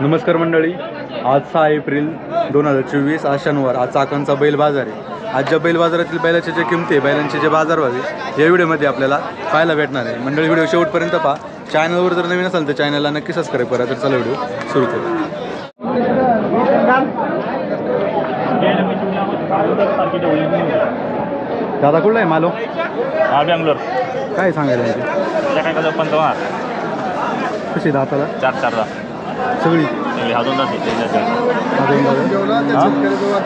नमस्कार मंडळी. आज सहा एप्रिल दोन हजार चोवीस आज शनिवार. आज चाकणचा बैल बाजार आहे. आज ज्या बैल बाजारातील बैलाच्या ज्या किमती आहे बैलांचे जे बाजार व्हावे या व्हिडिओमध्ये आपल्याला पाहायला भेटणार आहे. मंडळी व्हिडिओ शेवटपर्यंत पहा. चॅनलवर जर नवीन असाल तर चॅनलला नक्की सबस्क्राईब करा. तर चला व्हिडिओ सुरू करू. दादा कुठला आहे मालो? हा बँगलोर. काय सांगायला पंचावन्न कशी दाताला? चार चारदा सगळी? सगळे हा दोन जाते. अजून दादा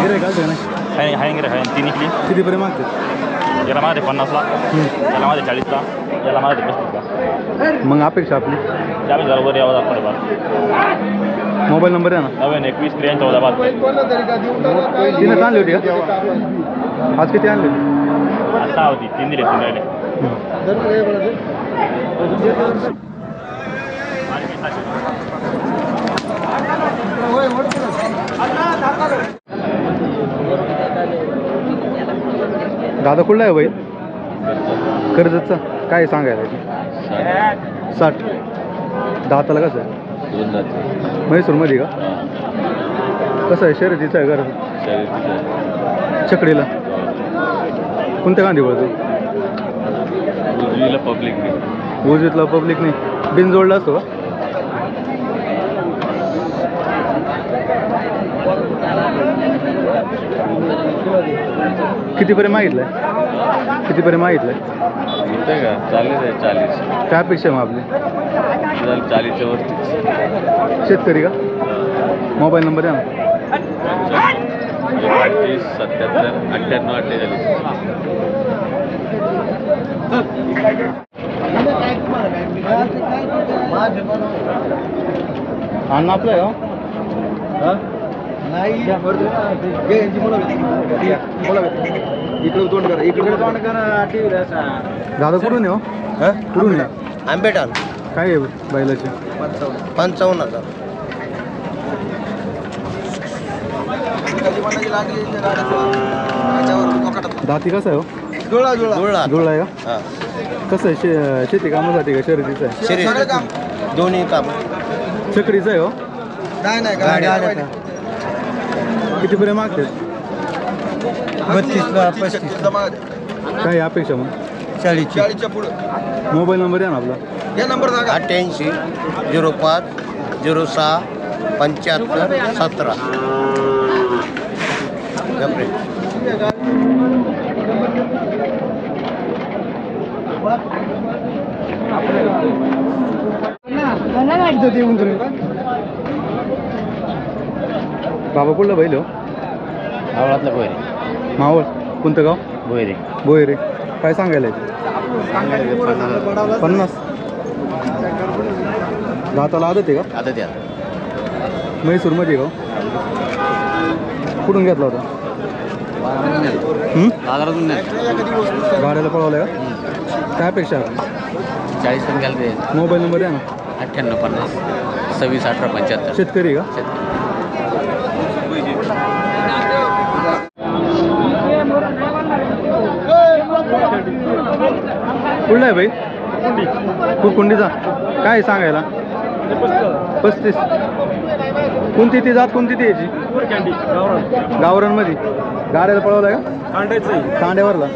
गिऱ्हाईक आलं का नाही हाय हाय गिरे हाय. तीन इकली. कितीपर्यंत मागते? याला माझे पन्नासला याला माझे चाळीसला याला माझे पस्तीसला. मग अपेक्षा आपली? चाळीस हजार वर यावं थोडेफार मोबाईल नंबर आहे ना? नव्याण्णव एकवीस त्र्याऐंशी चौदा बाद तिनं आणली होती का? आज किती आणली होती? सहा होती तीन दिले तीन राहिले. दादा कुठला आहे बैल? कर्जतचा? काय सांगायला? साठ. दाताला कसं आहे? म्हैसूरमध्ये का? कसं आहे? शर्यतीचं आहे घर चकडीला कोणत्या गांधी पब्लिक उजवीतला पब्लिक नाही बिन जोडला असतो का? कितीपर्यंत मागितलंय? कितीपर्यंत मागितलंय? इथं का? चालीस आहे चाळीस. काय अपेक्षा आहे मग आपली? चाळीसच्या वरती. शेतकरी का? मोबाईल नंबर आहे ना. एकोणतीस सत्याहत्तर अठ्ठ्याण्णव अठ्ठेचाळीस. अण्णा आपलं आहे दादा कुठून हो? कुठून आंबेटान. काय आहे बैलाचे? पंचावन्न हजार. दाती कसं आहे हो? जुळला जुळला जुळला आहे का? कसं आहे? शे शेती कामासाठी का शर्यतीचं आहे? दोन्ही काम. चकडीचं आहे हो? नाही नाही गाडी कितीपर्यंत मागते? बत्तीसला पस्तीस. काय अपेक्षा मग? चाळीसची. चाळीसच्या पुढं. मोबाईल नंबर आहे ना आपला. या नंबर सांगा अठ्ठ्याऐंशी झिरो पाच झिरो सहा पंच्याहत्तर सतरा. बापरे. बाबा कुठला बैल हो? आवळातलं बोयरे मावळ. कोणतं गाव? बोयरे बोयरे काय सांगायला? पन्नास. दाताला आदत आहे का? आता. द्या म्हैसूरमध्ये आहे का? कुठून घेतला होता? हं? बाजारातून गाड्याला पळवलं का? काय अपेक्षा आहे? चाळीस पण घ्यायला मोबाईल नंबर आहे ना. अठ्ठ्याण्णव पन्नास सव्वीस अठरा पंच्याहत्तर. शेतकरी का? कुठला आहे भाई? खूप कुंडीचा. काय सांगायला? पस्तीस. कोणती ती जात कोणती ती याची? गावरांमध्ये गाड्याला पळवलाय का? कांड्यावरला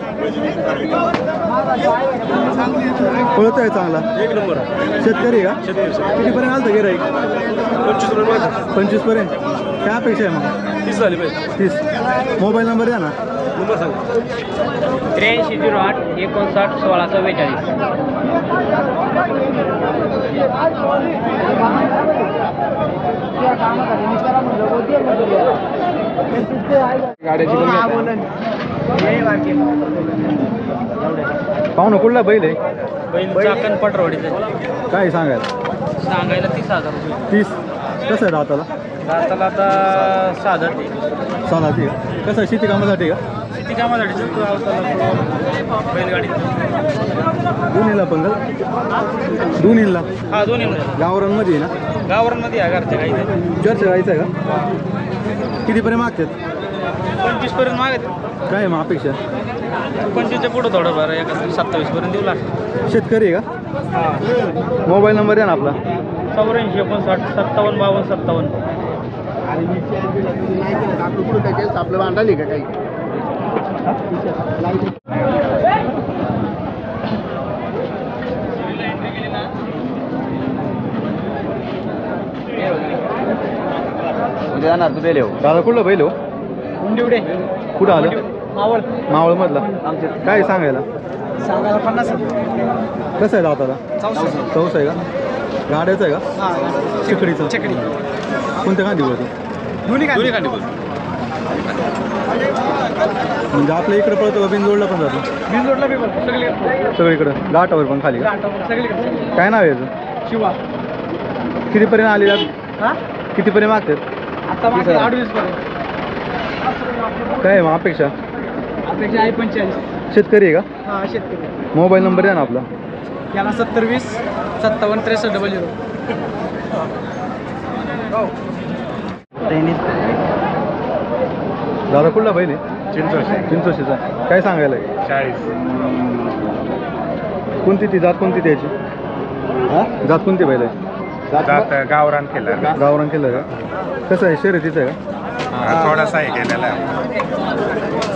पळत आहे चांगला. एक नंबर शेतकरी का? कितीपर्यंत आलं गिराईक पंचवीस रुपये पंचवीसपर्यंत काय अपेक्षा आहे मग? तीस. झाली पाहिजे तीस मोबाईल नंबर द्या ना. नंबर सांगा त्र्याऐंशी झिरो आठ एकोणसाठ सोळा चव्वेचाळीस. पाहुणं कुठला बैल आहे? बैल चाकण पटरवडीचं काय सांगायला? सांगायला तीस हजार रुपये. तीस? कसं आहे दाताला? दाताला आता साधं ते चाला ती कसं आहे? शेती कामासाठी का? किती कामासाठी बैलगाडी. दोन्हीला पण का दोन्हीला? हा दोन्ही गावरांमध्ये ना? गावरांमध्ये आहे घरच्या काही ते चर्चा जायचं आहे का कितीपर्यंत मागतात? पंचवीसपर्यंत मागत. काय मग अपेक्षा? पंचवीसच्या पुढं थोडं बरं एका सत्तावीस पर्यंत देऊ लागतं शेतकरी आहे का? मोबाईल नंबर आहे ना आपला. चौऱ्याऐंशी एकोणसाठ सत्तावन्न बावन्न सत्तावन्न. आपलं भांडाली का काही जाणार तू बेले दादा कुठलं बैल हो? उंडिवडे. कुठं आलं? मावळ. मावळ मधला काय सांगायला? सांगायला पन्नास. कसं आहे दाताला चौसा आहे का? गाड्याचं आहे का? हां चिकडीचं चकडी कोणत्या गांधी. बोलतो दोन्ही का म्हणजे आपल्या इकडे पळतो का? बिनजोडला पण जातो. बिनजोडला बी बघ सगळे सगळीकडं? घाटावर पण खाली का? सगळीकडे काय नाव आहे याचं? शिवा. कितीपर्यंत आलेला? हा? कितीपर्यंत मागतात? आता मागे अडवीस पर्यंत काय आहे मग अपेक्षा? अपेक्षा आहे पंचेचाळीस. शेतकरी आहे का? हा शेतकरी. मोबाईल नंबर द्या ना आपला. याला सत्तर वीस सत्तावन्न त्रेसष्ट डबल झिरो. दादा कुठला बैल आहे? चिंचोशी. चिंचोशीचा. काय सांगायला? आहे? चाळीस कोणती ती? जात कोणती द्यायची जात कोणती बैल आहे? जात गावरान केलं. गावरान केलं का? कसं आहे? शर्यतीचं आहे का? थोडासा आहे केलेला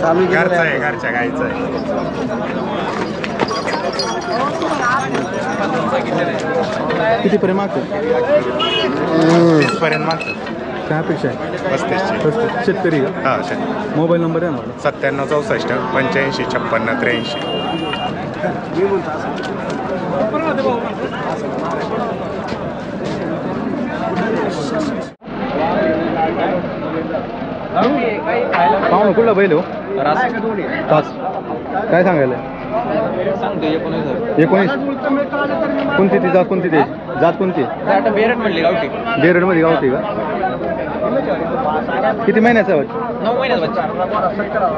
चालू घरचा आहे घरच्या गाईचा आहे. कितीपर्यंत मागतात तीस पर्यंत मागतो काय अपेक्षा आहे पस्तीसची स्वस्त. शेतकरी आहे हा का मोबाईल नंबर आहे ना आपला सत्त्याण्णव चौसष्ट पंच्याऐंशी छप्पन्न त्र्याऐंशी. पाहू ना कुठला बैल हो? तास काय सांगायला? एकोणीस. कोणती ती जात कोणती ती? जात कोणती? आता बेरड म्हणली गावठी. बेरडमध्ये गावठी का? किती महिन्याचा बच्चा? नऊ महिन्यात बच्चा.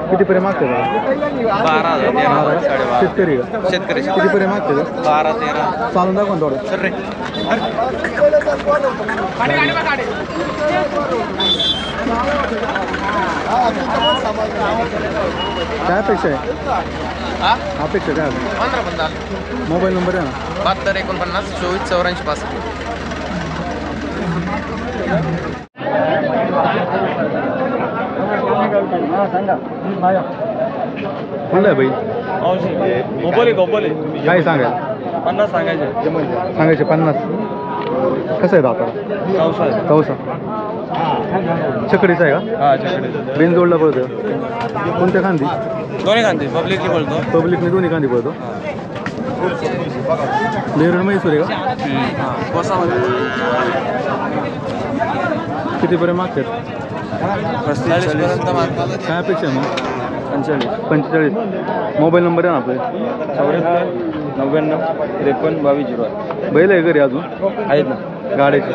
कितीपर्यंत मागते बारा हजार तेरा साडेबारा. शेतकरी. का शेतकरी. कितीपर्यंत मागते का बारा तेरा. चालून दाखवा ना थोडं. सर रे. काय अपेक्षा आहे? अपेक्षा काय आहे? पंधरा पंधरा मोबाईल नंबर आहे ना? बहात्तर एकोणपन्नास चोवीस चौऱ्याऐंशी पाच कुठला आहे बैल गोपोले गोपोले. काय सांगायला पन्नास सांगायचे. सांगायचे पन्नास. कसं आहे दाता चौसा चौसा. छकडीचा आहे का? हा चकडे पळतो. कोणत्या खांदी? दोन्ही कांदे पब्लिकली बोलतो पब्लिकने दोन्ही खांदी पळतो. नेरळ म्हैसूर आहे का? कितीपर्यंत मागतात? चाळीस. काय अपेक्षा आहे मग? पंचेचाळीस. पंचेचाळीस. मोबाईल नंबर आहे ना आपले? चौऱ्याहत्तर नव्याण्णव त्रेपन्न बावीस झिरो बैल आहे घरी अजून? आहेत ना. गाड्याची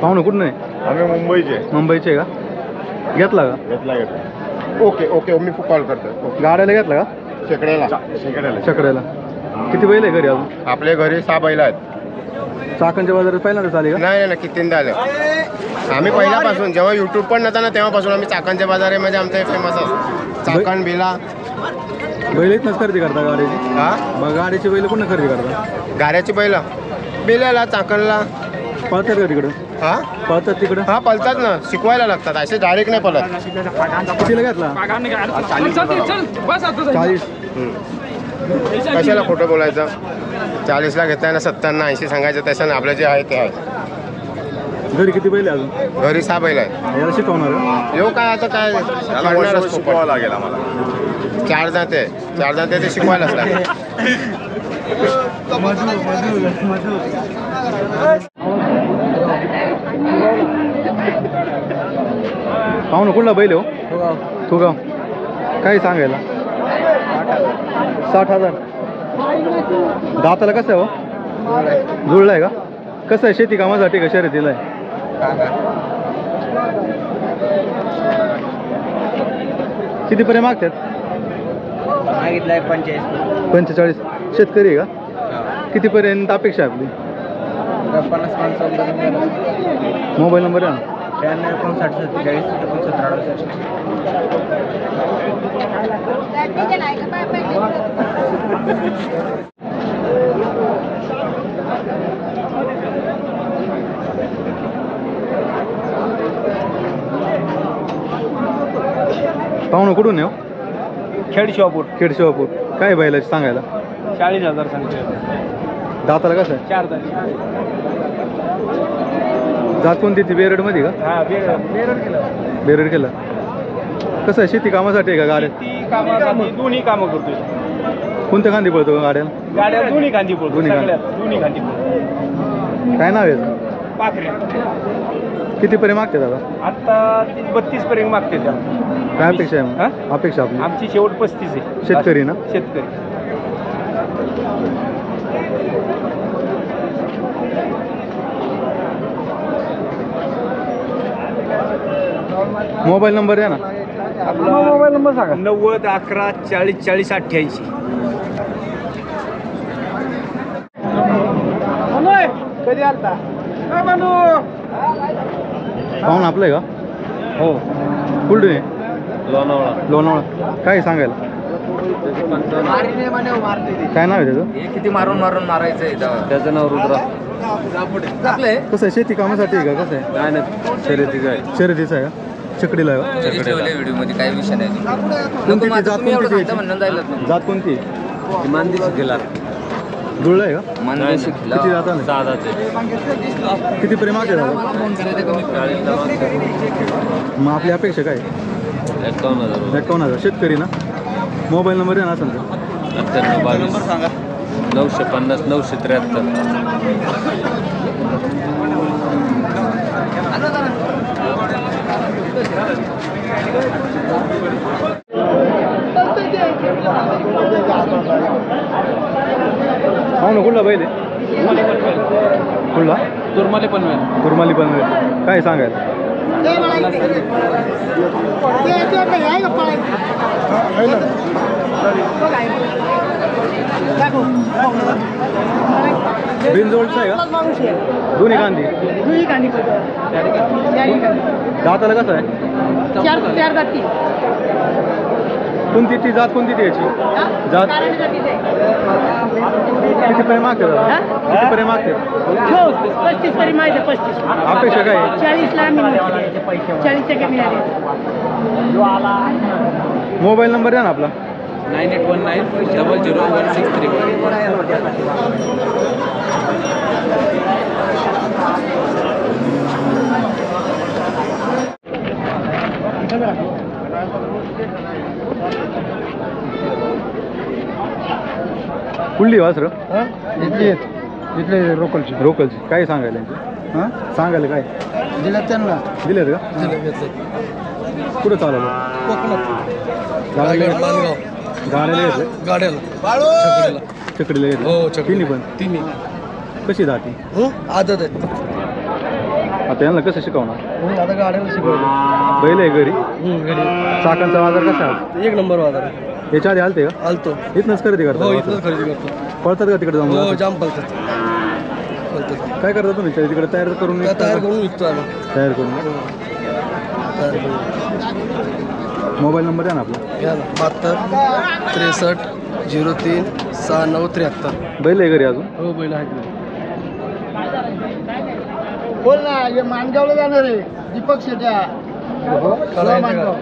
पाहू ना कुठं नाही आम्ही मुंबईचे. मुंबईचे आहे का? घेतला का? घेतला घेतला. Okay okay. मी कॉल करतो गाड्याला घेतला का? शेकड्याला. शेकड्याला. चकड्याला किती बैल आहे घरी अजून? आपल्या घरी सहा बैल आहेत. चाकणच्या बाजारात पहिल्यांदा चालेल का? नाही नाही नाही, कितींदा आलं. आम्ही पहिल्यापासून जेव्हा युट्यूब पण नव्हता ना तेव्हापासून आम्ही चाकणच्या बाजारामध्ये आमचं फेमस असतं. चाकण बिला. बैल इथनंच खरेदी करता गाड्याची हा? मग गाड्याची बैल कुठं खरेदी करता? गाड्याची बैल. बिलाला चाकणला. पळतात का तिकडं? हा? पळतात तिकडं? हा पलतात ना. शिकवायला लागतात. असे डायरेक्ट नाही पलत कितीला घेतला? चाळीस. कशाला खोटं बोलायचं? चाळीसला घेताय ना सत्त्याण्णव ऐंशी सांगायचं तसं ना आपलं जे आहे ते आहे. घरी किती बैल आहे अजून? घरी सहा बैल आहेत. याला शिकवणार का? येऊ काय आता काय करणारच. शिकवावं लागेल आम्हाला. चार जाते. चार जाते ते शिकवायलाच लागेल पाहू ना कुठला बैल आहे हो? तू गाव काय सांगायला? साठ हजार. दाताला कसं आहे हो? जुळलाय का? कसं आहे शेती कामासाठी का शर्यतीला आहे? कितीपर्यंत मागतात? मागितलाय पंचेचाळीस. पंचेचाळीस. शेतकरी आहे का? कितीपर्यंत अपेक्षा आहे आपली? पन्नास माणसं मोबाईल नंबर आहे ना? त्र्याण्णव एकोणसाठ सत्तेचाळीस एकोणसत्तर अडुसष्ट पाहुणं कुठून आहे हो? खेड शॉपूर खेड शिवापूर काय बैलाची सांगायला? चाळीस हजार सांगते दाताला कसं? चार जात कोणती ती? बेरडमध्ये का? हा बेरड केलं. बेरड केला. कसं आहे शेती कामासाठी आहे का गाड्या? ती कामासाठी दोन्ही कामं करतोय. कोणत्या गांधी पळतो गाड्या? गाड्या दोन्ही खांदी पडतो दोन्ही. सगळ्यात दोन्ही खांदी पडतो काय नाव आहे? पाखऱ्या किती पर्यंत मागते दादा? आता बत्तीस पर्यंत मागते त्या. काय अपेक्षा आहे हा? मग अपेक्षा आपली? आमची शेवट पस्तीस आहे. शेतकरी ना? शेतकरी. मोबाईल नंबर द्या ना. आपला मोबाईल नंबर सांगा. नव्वद अकरा चाळीस चाळीस अठ्ठ्याऐंशी. कधी आलता? पाहून आपलं आहे का? हो. कुलडून आहे? लोणावळा. लोणावळा. काय आहे सांगायला काय नाव आहे त्याचं? किती मारून मारून मारायचंय त्याचं नाव रुद्रा. कसं आहे? शेती कामासाठी आहे का? कसं आहे? काय नाही. शर्यतीचं आहे. शर्यतीचं आहे का? आहे व्हिडिओमध्ये काही विषय नाही. कोणती ती जात तुम्ही एवढं कोणती सांगता म्हणून जायलाच नको. जात कोणती? मानदेश गेला जुळलं आहे का? मानदेशी खिल्ला. किती जाता नाही किती दादा करायचं कमी मग आपली अपेक्षा काय? एकावन्न हजार एकावन्न हजार. शेतकरी ना? मोबाईल नंबर आहे ना अठ्ठ्याण्णव बावीस. नऊशे पन्नास नऊशे त्र्याहत्तर. हो ना कुठला बैल आहे कुठला तुरमाले पण मिळेल गुरमाली पण काय सांगायला बिनजोडचं आहे का? दोन्ही गांधी. दाताला कसं आहे? चार चार जाती. कोणती ती जात कोणती ती याची? जात. किती पर्यंत मागते दादा किती पर्यंत मागते? पस्तीस पर्यंत माहिती आहे, पस्तीस. अपेक्षा काय आहे? चाळीसला आम्ही म्हणतो. चाळीसच्या कमी नाही मोबाईल नंबर द्या ना आपला. Nine eight one nine double zero one six three कुठली वासर इथले रोकलचे रोकलची काय सांगायला यांची हां सांगायला काय दिलं त्यांना दिलेत का कुठं चालवलं गाड्याला गाड्याला घेतलं गाड्याला. चकडीला हो, घेतलं. तिन्ही पण? तिन्ही. कशी जाती? आदत आहे. आता यांना कसं शिकवणार? आता गाड्याला शिकवलं बैल आहे घरी. घरी. चाकांचा बाजार कसा आहे? एक नंबर बाजार याच्या आधी आलते का? आलतो. इथनंच खरेदी करता हो इथंच खरेदी करतो. पळतात का तिकडे हो जाऊन जाम पलतात पलतात काय करता तुम्ही? तिकडे तयार करून विकता तयार का? करून विकतो आम्ही. तयार करून? हो. तयार करून. मोबाईल नंबर द्या ना आपला. घ्या ना. बहात्तर त्रेसष्ट झिरो तीन सहा नऊ त्र्याहत्तर. बैल आहे घरी अजून? हो बैल आहेत बोल ना हे मानगावला जाणार आहे. दीपक शेट्या. मानगाव